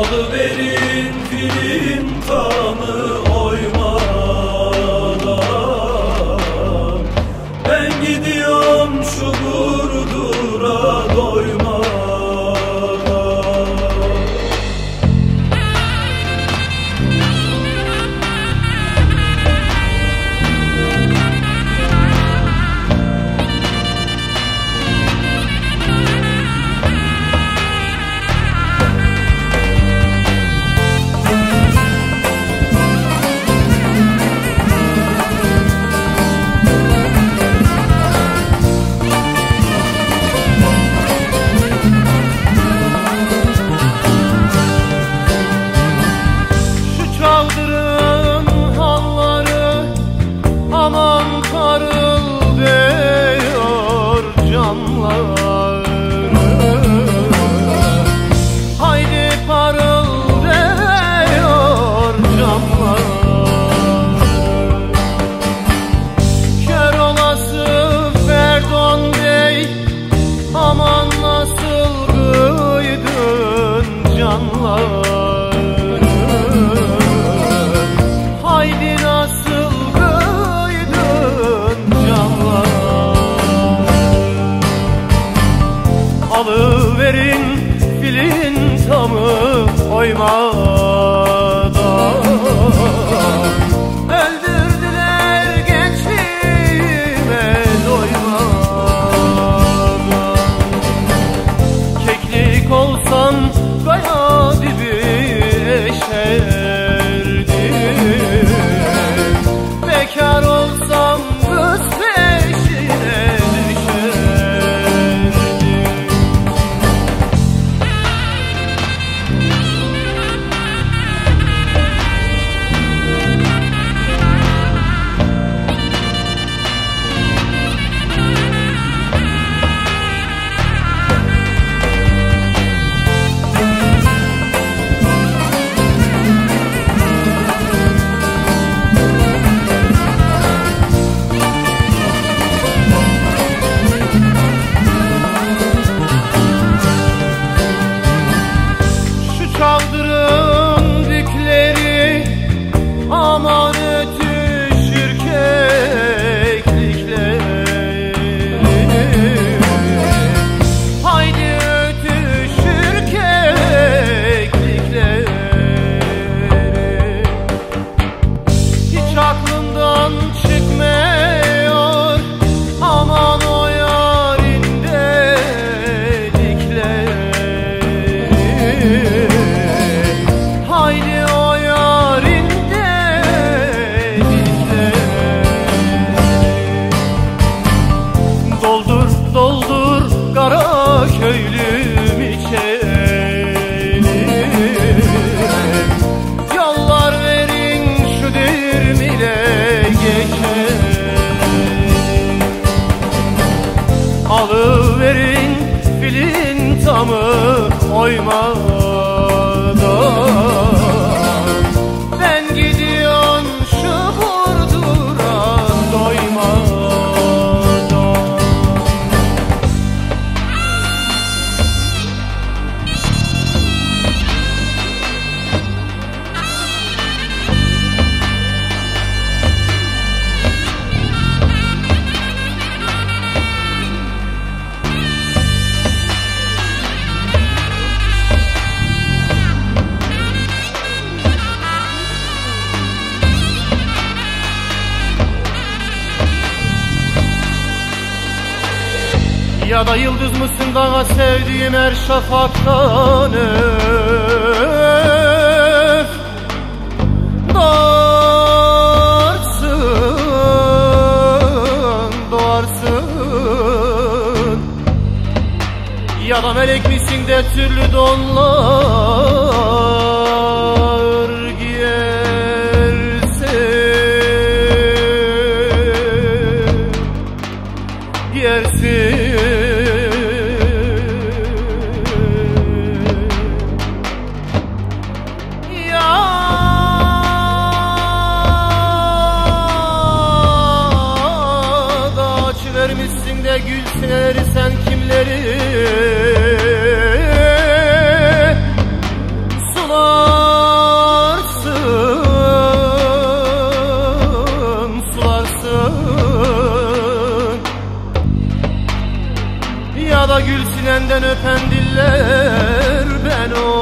Alıverin filin kanı oyma Salıverin filin tamı oyma köylüm içeni Yollar verin şu dirmile geçen Alıverin filin tamı oymalı Ya da yıldız mısın daha sevdiğim her şafaktan öf? Doğarsın, doğarsın. Ya da melek misin de türlü donlar? Kimleri sen kimleri? Sularsın, sularsın. Ya da gül sinenden öpen diller ben o